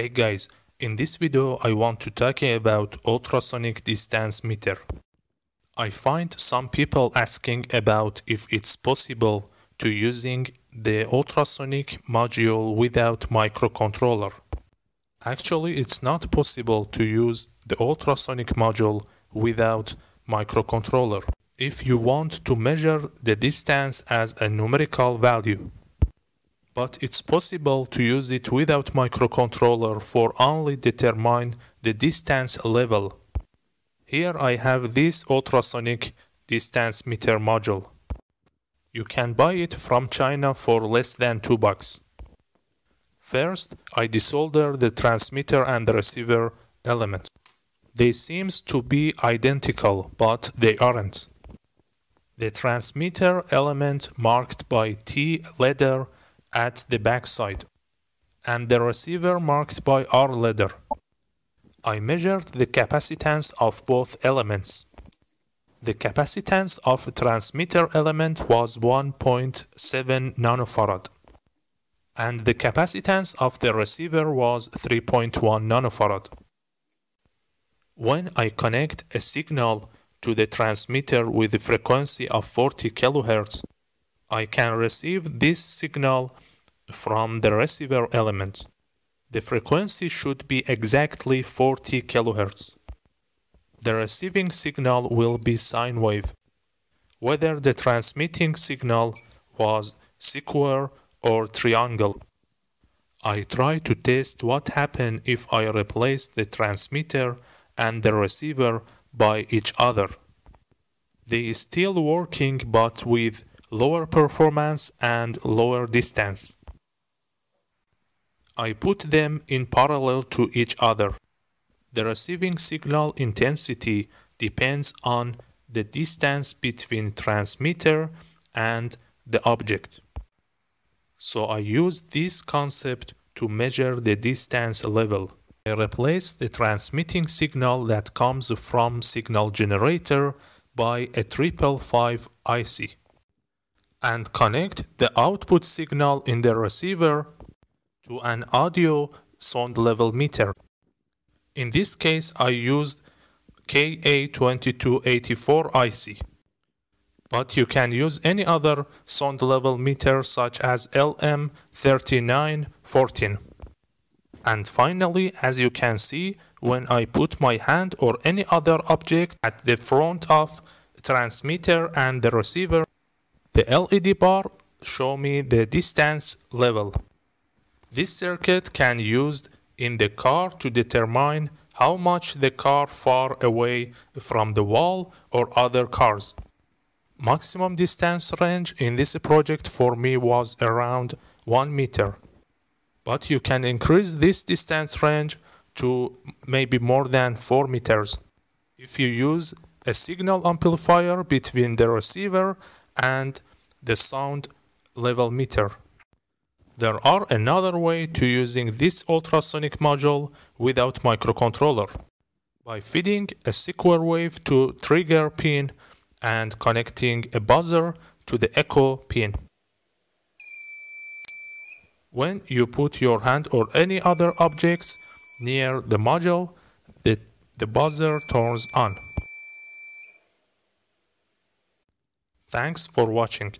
Hey guys, in this video I want to talk about ultrasonic distance meter. I find some people asking about if it's possible to using the ultrasonic module without microcontroller. Actually, it's not possible to use the ultrasonic module without microcontroller if you want to measure the distance as a numerical value but it's possible to use it without microcontroller for only determine the distance level. Here I have this ultrasonic distance meter module. You can buy it from China for less than 2 bucks. First, I desolder the transmitter and the receiver element. They seems to be identical, but they aren't. The transmitter element marked by T letter at the backside and the receiver marked by R letter. I measured the capacitance of both elements. The capacitance of transmitter element was 1.7 nanofarad and the capacitance of the receiver was 3.1 nanofarad. When I connect a signal to the transmitter with a frequency of 40 kHz, I can receive this signal from the receiver element. The frequency should be exactly 40 kHz. The receiving signal will be sine wave, whether the transmitting signal was square or triangle. I try to test what happens if I replace the transmitter and the receiver by each other. They still working but with lower performance and lower distance. I put them in parallel to each other. The receiving signal intensity depends on the distance between transmitter and the object. So I use this concept to measure the distance level. I replace the transmitting signal that comes from signal generator by a triple five IC and connect the output signal in the receiver to an audio sound level meter. In this case, I used KA2284 IC. But you can use any other sound level meter such as LM3914. And finally, as you can see, when I put my hand or any other object at the front of transmitter and the receiver, the LED bar show me the distance level. This circuit can used in the car to determine how much the car far away from the wall or other cars. Maximum distance range in this project for me was around 1 meter. But you can increase this distance range to maybe more than 4 meters if you use a signal amplifier between the receiver and the sound level meter. There are another way to using this ultrasonic module without microcontroller by feeding a square wave to trigger pin and connecting a buzzer to the echo pin. When you put your hand or any other objects near the module, the, the buzzer turns on. Thanks for watching.